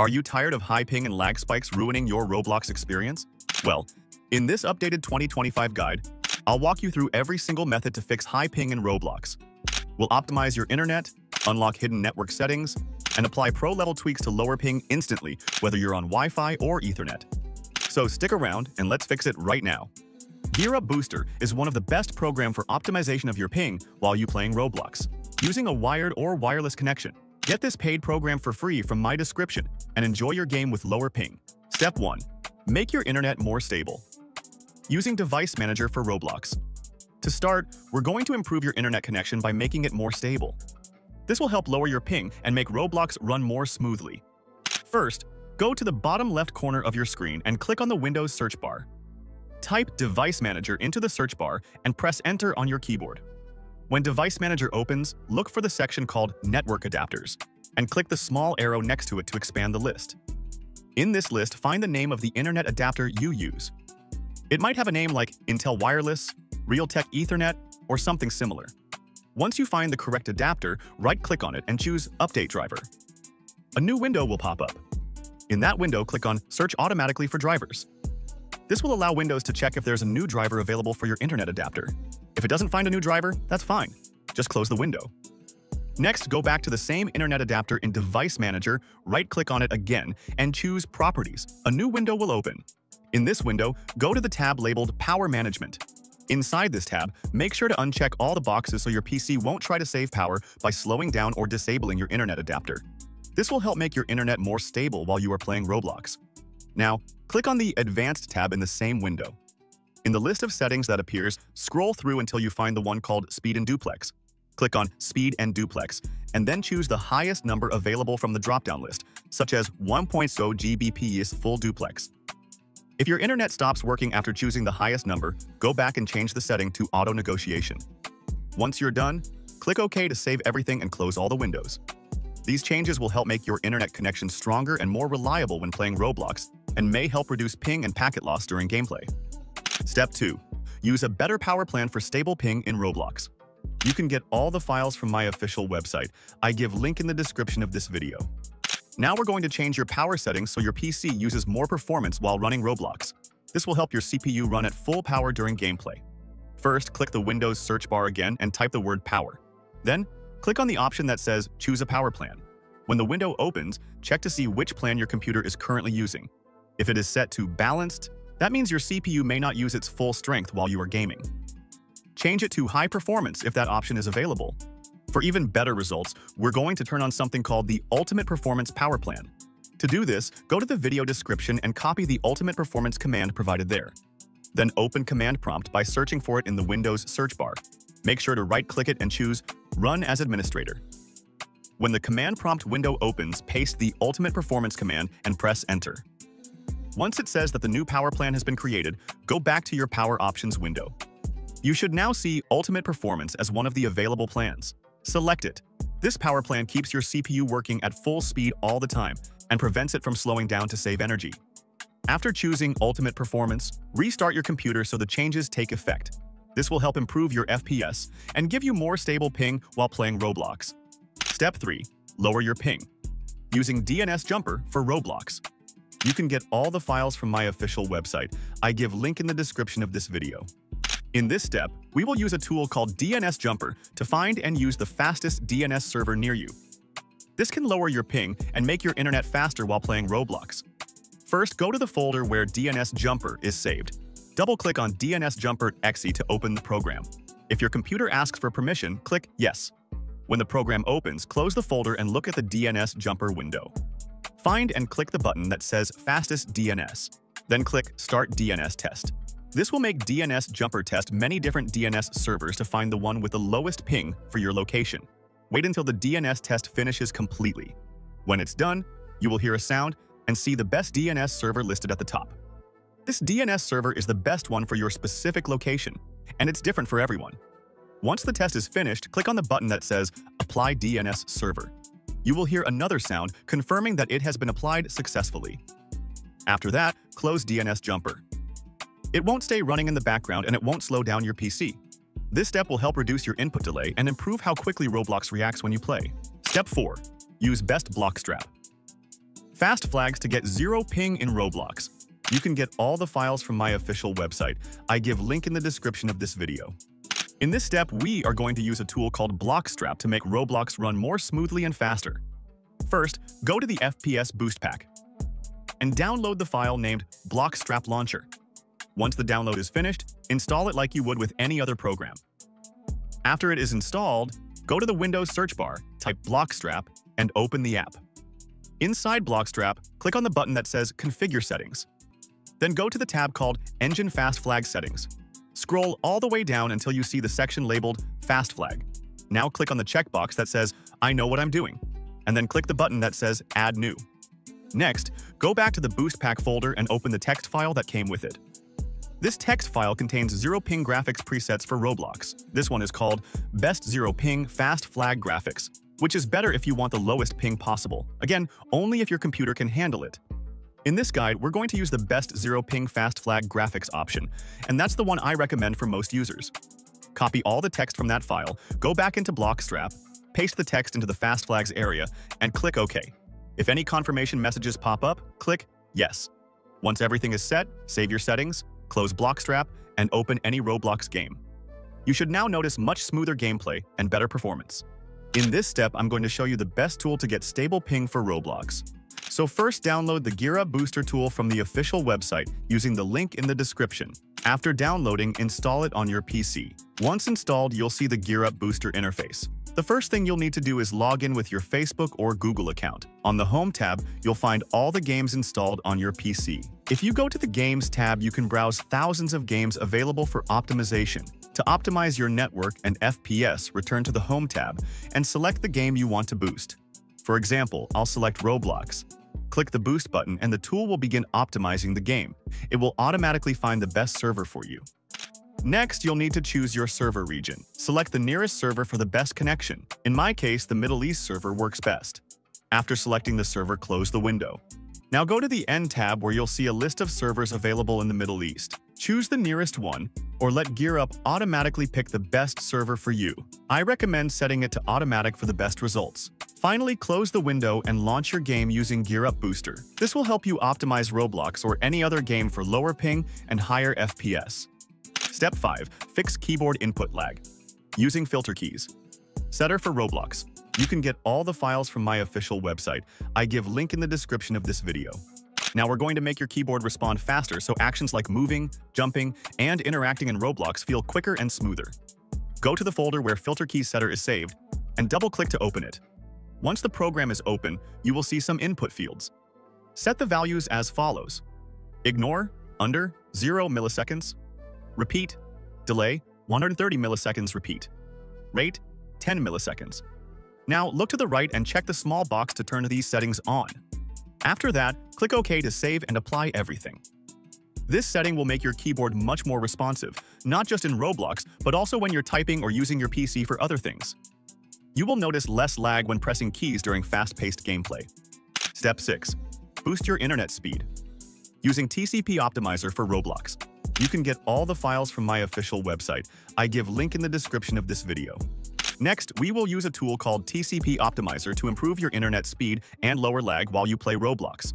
Are you tired of high ping and lag spikes ruining your Roblox experience? Well, in this updated 2025 guide, I'll walk you through every single method to fix high ping in Roblox. We'll optimize your internet, unlock hidden network settings, and apply pro-level tweaks to lower ping instantly, whether you're on Wi-Fi or Ethernet. So stick around and let's fix it right now. Gear Up Booster is one of the best program for optimization of your ping while you playing Roblox. Using a wired or wireless connection, Get this paid program for free from my description and enjoy your game with lower ping. Step 1. Make your internet more stable. Using Device Manager for Roblox. To start, we're going to improve your internet connection by making it more stable. This will help lower your ping and make Roblox run more smoothly. First, go to the bottom left corner of your screen and click on the Windows search bar. Type Device Manager into the search bar and press Enter on your keyboard. When Device Manager opens, look for the section called Network Adapters, and click the small arrow next to it to expand the list. In this list, find the name of the internet adapter you use. It might have a name like Intel Wireless, Realtek Ethernet, or something similar. Once you find the correct adapter, right-click on it and choose Update Driver. A new window will pop up. In that window, click on Search automatically for drivers. This will allow Windows to check if there's a new driver available for your internet adapter. If it doesn't find a new driver, that's fine. Just close the window. Next, go back to the same internet adapter in Device Manager, right-click on it again, and choose Properties. A new window will open. In this window, go to the tab labeled Power Management. Inside this tab, make sure to uncheck all the boxes so your PC won't try to save power by slowing down or disabling your internet adapter. This will help make your internet more stable while you are playing Roblox. Now, click on the Advanced tab in the same window. In the list of settings that appears, scroll through until you find the one called Speed and Duplex. Click on Speed and Duplex, and then choose the highest number available from the drop-down list, such as 1.0 Gbps full duplex. If your internet stops working after choosing the highest number, go back and change the setting to Auto Negotiation. Once you're done, click OK to save everything and close all the windows. These changes will help make your internet connection stronger and more reliable when playing Roblox, and may help reduce ping and packet loss during gameplay. Step 2. Use a better power plan for stable ping in Roblox. You can get all the files from my official website. I give link in the description of this video. Now we're going to change your power settings so your PC uses more performance while running Roblox. This will help your CPU run at full power during gameplay. First, click the Windows search bar again and type the word power. Then, click on the option that says Choose a power plan. When the window opens, check to see which plan your computer is currently using. If it is set to Balanced, that means your CPU may not use its full strength while you are gaming. Change it to high performance if that option is available. For even better results, we're going to turn on something called the Ultimate Performance Power Plan. To do this, go to the video description and copy the Ultimate Performance command provided there. Then open Command Prompt by searching for it in the Windows search bar. Make sure to right-click it and choose Run as Administrator. When the command prompt window opens, paste the Ultimate Performance command and press Enter. Once it says that the new power plan has been created, go back to your Power Options window. You should now see Ultimate Performance as one of the available plans. Select it. This power plan keeps your CPU working at full speed all the time and prevents it from slowing down to save energy. After choosing Ultimate Performance, restart your computer so the changes take effect. This will help improve your FPS and give you more stable ping while playing Roblox. Step 3. Lower your ping. Using DNS Jumper for Roblox. You can get all the files from my official website. I give link in the description of this video. In this step, we will use a tool called DNS Jumper to find and use the fastest DNS server near you. This can lower your ping and make your internet faster while playing Roblox. First, go to the folder where DNS Jumper is saved. Double-click on DNS Jumper exe to open the program. If your computer asks for permission, click Yes. When the program opens, close the folder and look at the DNS Jumper window. Find and click the button that says Fastest DNS. Then click Start DNS Test. This will make DNS Jumper test many different DNS servers to find the one with the lowest ping for your location. Wait until the DNS test finishes completely. When it's done, you will hear a sound and see the best DNS server listed at the top. This DNS server is the best one for your specific location, and it's different for everyone. Once the test is finished, click on the button that says Apply DNS Server you will hear another sound confirming that it has been applied successfully. After that, close DNS Jumper. It won't stay running in the background and it won't slow down your PC. This step will help reduce your input delay and improve how quickly Roblox reacts when you play. Step 4. Use Best Bloxstrap. Fast flags to get zero ping in Roblox. You can get all the files from my official website. I give link in the description of this video. In this step, we are going to use a tool called Bloxstrap to make Roblox run more smoothly and faster. First, go to the FPS Boost Pack and download the file named Bloxstrap Launcher. Once the download is finished, install it like you would with any other program. After it is installed, go to the Windows search bar, type Bloxstrap, and open the app. Inside Bloxstrap, click on the button that says Configure Settings. Then go to the tab called Engine Fast Flag Settings. Scroll all the way down until you see the section labeled Fast Flag. Now click on the checkbox that says I know what I'm doing, and then click the button that says Add New. Next, go back to the Boost Pack folder and open the text file that came with it. This text file contains zero ping graphics presets for Roblox. This one is called Best Zero Ping Fast Flag Graphics, which is better if you want the lowest ping possible. Again, only if your computer can handle it. In this guide, we're going to use the best zero ping fast flag graphics option, and that's the one I recommend for most users. Copy all the text from that file, go back into Bloxstrap, paste the text into the fast flags area, and click OK. If any confirmation messages pop up, click Yes. Once everything is set, save your settings, close Bloxstrap, and open any Roblox game. You should now notice much smoother gameplay and better performance. In this step, I'm going to show you the best tool to get stable ping for Roblox. So first download the Gear Up Booster tool from the official website using the link in the description. After downloading, install it on your PC. Once installed, you'll see the Gear Up Booster interface. The first thing you'll need to do is log in with your Facebook or Google account. On the Home tab, you'll find all the games installed on your PC. If you go to the Games tab, you can browse thousands of games available for optimization. To optimize your network and FPS, return to the Home tab and select the game you want to boost. For example, I'll select Roblox. Click the Boost button and the tool will begin optimizing the game. It will automatically find the best server for you. Next, you'll need to choose your server region. Select the nearest server for the best connection. In my case, the Middle East server works best. After selecting the server, close the window. Now go to the End tab where you'll see a list of servers available in the Middle East. Choose the nearest one, or let GearUp automatically pick the best server for you. I recommend setting it to automatic for the best results. Finally, close the window and launch your game using GearUp Booster. This will help you optimize Roblox or any other game for lower ping and higher FPS. Step 5. Fix keyboard input lag. Using filter keys. Setter for Roblox. You can get all the files from my official website. I give link in the description of this video. Now we're going to make your keyboard respond faster so actions like moving, jumping, and interacting in Roblox feel quicker and smoother. Go to the folder where Filter Keys Setter is saved and double-click to open it. Once the program is open, you will see some input fields. Set the values as follows. Ignore, under, 0 milliseconds, Repeat. Delay, 130 milliseconds repeat. Rate, 10 milliseconds. Now look to the right and check the small box to turn these settings on. After that, click OK to save and apply everything. This setting will make your keyboard much more responsive, not just in Roblox, but also when you're typing or using your PC for other things. You will notice less lag when pressing keys during fast-paced gameplay. Step 6. Boost your internet speed. Using TCP Optimizer for Roblox. You can get all the files from my official website. I give link in the description of this video. Next, we will use a tool called TCP Optimizer to improve your internet speed and lower lag while you play Roblox.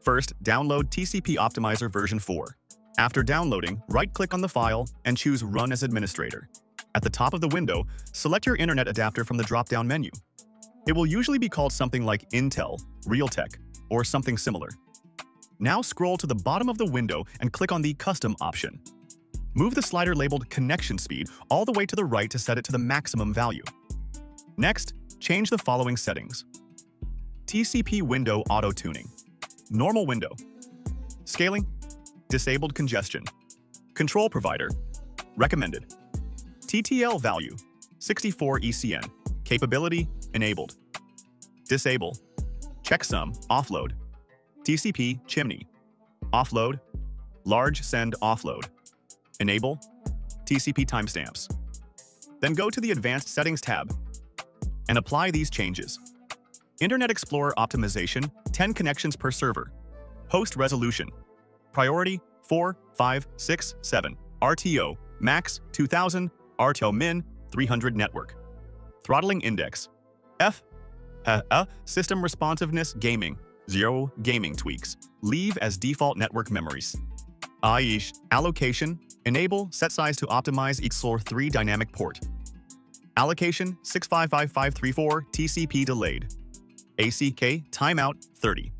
First, download TCP Optimizer version 4. After downloading, right-click on the file and choose Run as Administrator. At the top of the window, select your internet adapter from the drop-down menu. It will usually be called something like Intel, Realtek, or something similar. Now scroll to the bottom of the window and click on the Custom option. Move the slider labeled Connection Speed all the way to the right to set it to the maximum value. Next, change the following settings. TCP Window Auto Tuning Normal Window. Scaling. Disabled Congestion. Control Provider. Recommended. TTL Value. 64 ECN Capability Enabled. Disable. Checksum Offload. TCP chimney. Offload. Large send offload. Enable. TCP timestamps. Then go to the Advanced Settings tab and apply these changes. Internet Explorer optimization, 10 connections per server. Host resolution. Priority 4, 5, 6, 7. RTO max 2000, RTO min 300 network. Throttling index. F. Uh, uh, system responsiveness gaming 0. Gaming tweaks. Leave as default network memories. Aish. Allocation. Enable set size to optimize XOR 3 dynamic port. Allocation 655534 TCP delayed. ACK timeout 30.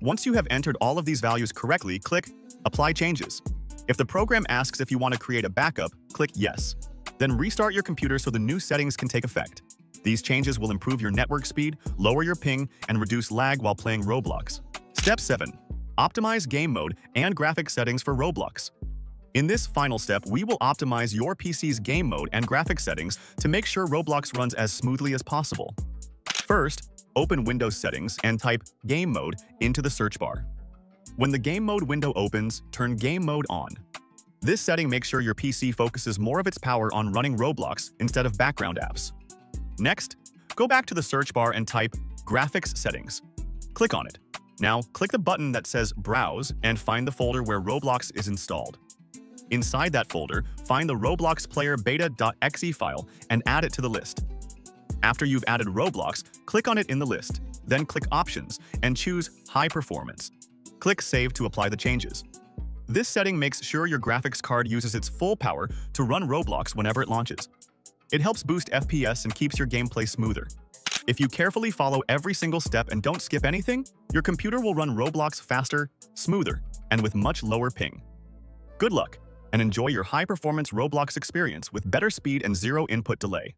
Once you have entered all of these values correctly, click Apply Changes. If the program asks if you want to create a backup, click Yes. Then restart your computer so the new settings can take effect. These changes will improve your network speed, lower your ping, and reduce lag while playing Roblox. Step 7. Optimize game mode and graphics settings for Roblox. In this final step, we will optimize your PC's game mode and graphics settings to make sure Roblox runs as smoothly as possible. First, open Windows Settings and type Game Mode into the search bar. When the Game Mode window opens, turn Game Mode on. This setting makes sure your PC focuses more of its power on running Roblox instead of background apps. Next, go back to the search bar and type Graphics Settings. Click on it. Now, click the button that says Browse and find the folder where Roblox is installed. Inside that folder, find the Roblox Player Beta.exe file and add it to the list. After you've added Roblox, click on it in the list, then click Options and choose High Performance. Click Save to apply the changes. This setting makes sure your graphics card uses its full power to run Roblox whenever it launches. It helps boost FPS and keeps your gameplay smoother. If you carefully follow every single step and don't skip anything, your computer will run Roblox faster, smoother, and with much lower ping. Good luck, and enjoy your high-performance Roblox experience with better speed and zero input delay.